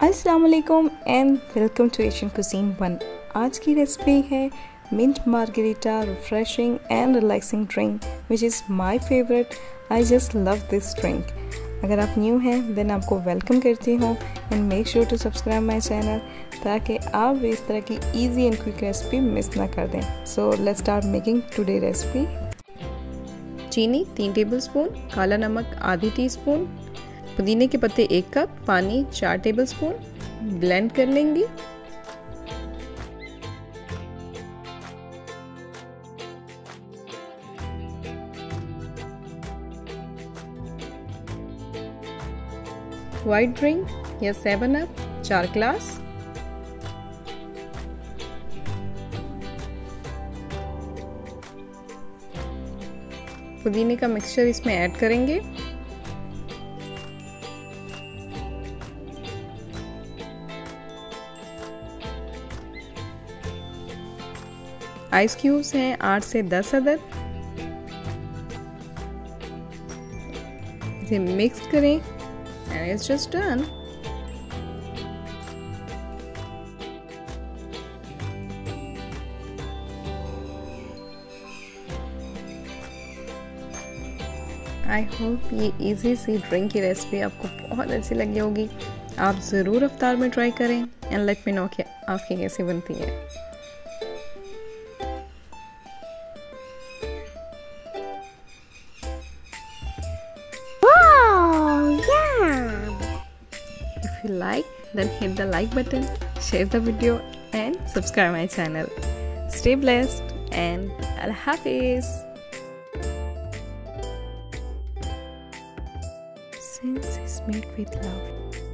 अस्सलाम and welcome to Asian cuisine one. आज की रेसिपी है mint margarita refreshing and relaxing drink which is my favourite I just love this drink अगर आप new हैं then आपको वेलकम करती हूँ and make sure to subscribe my channel ताकि आप भी इस तरह की easy and quick recipe miss ना कर दें। So let's start making today recipe चीनी तीन टेबल स्पून काला नमक आधी टी स्पून पुदीने के पत्ते एक कप, पानी चार टेबल स्पून ब्लेंड कर लेंगे। वाइट ड्रिंक या सेवन अप चार ग्लास पुदीने का मिक्सचर इसमें ऐड करेंगे। आइस क्यूब्स हैं, आठ से दस अदर इसे मिक्स करें and it's just done I hope ये इजी सी ड्रिंक की रेसिपी आपको बहुत अच्छी लगी होगी। आप ज़रूर अवतार में ट्राई करें एंड लेट मी नो कि आपकी कैसी बनती है। You like, then hit the like button, share the video and subscribe my channel. Stay blessed and Al Hafiz. Since it's made with love.